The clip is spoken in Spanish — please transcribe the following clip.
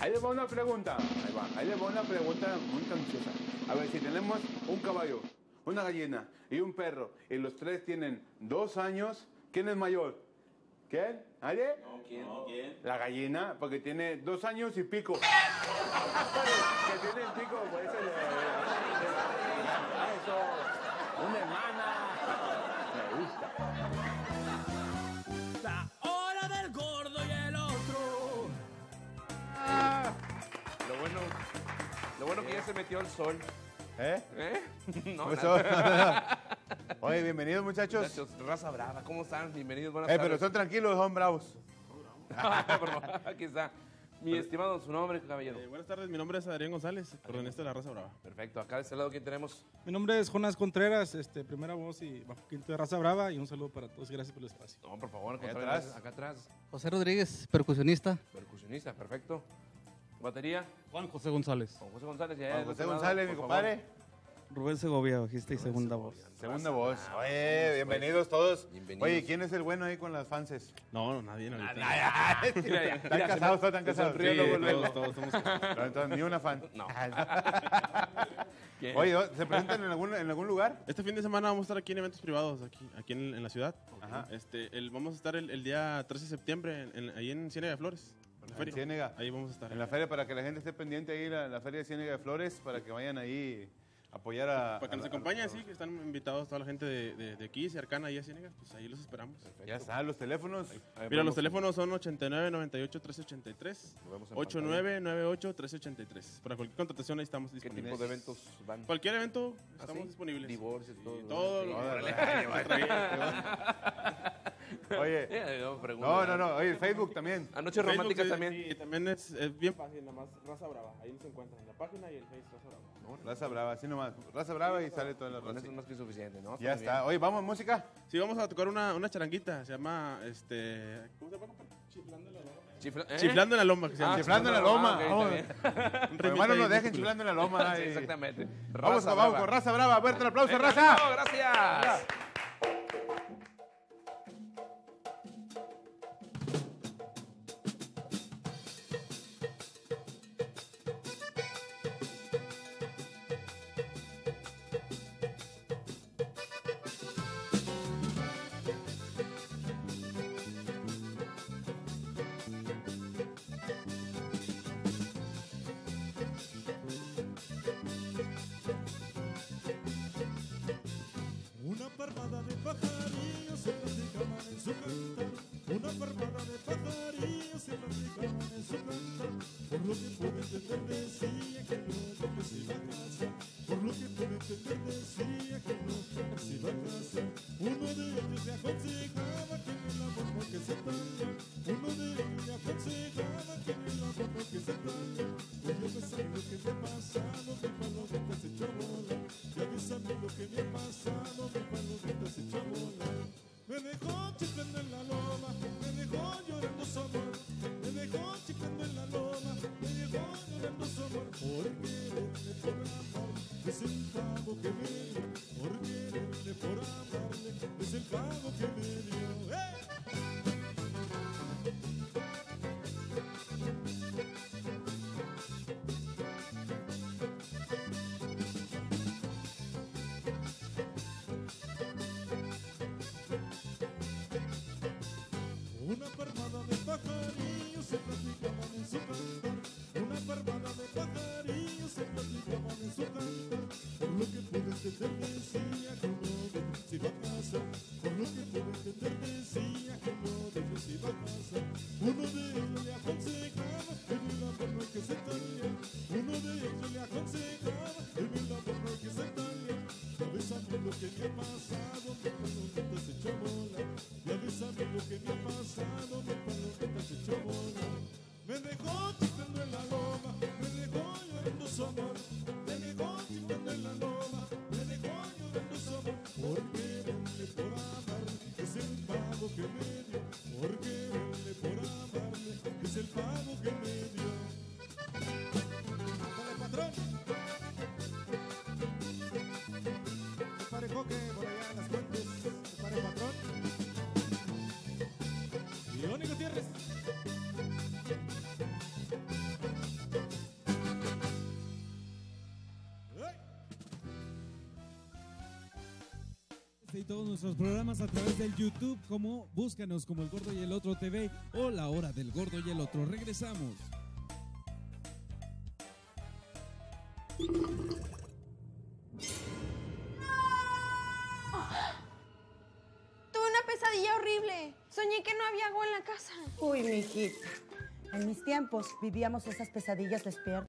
Ahí les va una pregunta. Ahí va. Ahí les va una pregunta muy canciosa. A ver, si tenemos un caballo, una gallina y un perro, y los tres tienen dos años, ¿quién es mayor? ¿Quién? ¿Nadie? ¿Quién? ¿Quién? La gallina, porque tiene dos años y pico. que tiene el pico, por eso le... se metió el sol. ¿Eh? ¿Eh? No, ¿Cómo nada. son? Oye, bienvenidos muchachos. Muchachos, Raza brava, ¿cómo están? Bienvenidos, buenas Eh, pero tardes. son tranquilos, son bravos. Favor, Aquí está. Mi estimado, su nombre, caballero. Eh, buenas tardes, mi nombre es Adrián González, coronista de la Raza Brava. Perfecto. Acá de este lado, ¿quién tenemos? Mi nombre es Jonas Contreras, este, primera voz y bajo quinto de Raza Brava y un saludo para todos, gracias por el espacio. No, por favor, Acá atrás. Acá atrás. José Rodríguez, percusionista. Percusionista, perfecto. Batería, Juan José González. con José González. y Juan José González, mi compadre. Rubén Segovia, bajista y segunda voz. Segunda voz. brava, Oye, bienvenidos todos. Bienvenidos. Oye, ¿quién es el bueno ahí con las fanses? No, no, nadie, nadie. Mira, ya, ¿Están mira, casados? ¿Están casados? Sí, todos, todos somos casados. Ni una fan. No. Oye, ¿se presentan en algún, en algún lugar? Este fin de semana vamos a estar aquí en eventos privados, aquí, aquí en, en la ciudad. Ajá. Este, el, vamos a estar el, el día 13 de septiembre en, en- ahí en Ciénaga de Flores. En. Ciénega. Ahí vamos a estar. En la feria, para que la gente esté pendiente ahí, la, la feria de Ciénega de Flores, para que vayan ahí a apoyar a... Para que a- nos acompañen, sí, que están invitados toda la gente de, de, de aquí, cercana, y a Ciénaga, pues ahí los esperamos. Ya está, los teléfonos. Ahí Mira, los teléfonos son 89 98 1383, lo vemos en 89 98 1383. Para cualquier contratación ahí estamos pantalla. ¿Qué disponibles. tipo de eventos van? Cualquier evento, ¿Ah, estamos sí? disponibles. Divorcios, todo. Sí, todo lo- Órale. Oye, Eh, no, no, no, oye, Facebook también. Anoche Facebook, romántica sí, también. Sí, también es, es bien fácil, nada más Raza Brava. Ahí nos encuentran en la página y el Face Raza Brava. Raza Brava, así nomás. Raza Brava y sale toda la Con raza. eso es más que suficiente, ¿no? Ya está. Oye, ¿vamos música? Sí, vamos a tocar una, una charanguita, se llama, este... ¿Cómo se llama? Chiflando en la loma. Chifla- ¿eh? Chiflando en la loma, que se llama. Ah, Chiflando en la loma. Ah, ok, Vamos. está bien. Un remix Hermano, ahí no dejen chiflando en la loma. Sí, ay. exactamente. Vamos, Raza vamos brava. con Raza Brava. Fuerte el aplauso, Raza. gracias. Una parvada de pajarillos se platicaban en su cantar. Por lo que pude entender decía que no, que se iba a casar. Por lo que pude entender decía que no, que se iba a casar. Uno de ellos le aconsejaba que el amor no que se talla. Uno de ellos le aconsejaba que en el amor no que se. Pues yo pensando que me ha pasado, mi palomita se echó a volar. Ya avísame lo que me ha pasado, mi volar. Me dejó chiflando en la loma, me dejó llorando su amor. Me dejó chiflando en la loma, me dejó llorando su amor. Por quererle, por amarle, es el pago que me dio. Por quererle, por amarle, es el pago que me dio. ¡Eh! Por y todos nuestros programas a través del YouTube, como búscanos como El Gordo y el Otro TV o La Hora del Gordo y el Otro. Regresamos. Tuve una pesadilla horrible. Soñé que no había agua en la casa. Uy, mijita. En mis tiempos vivíamos esas pesadillas despiertas.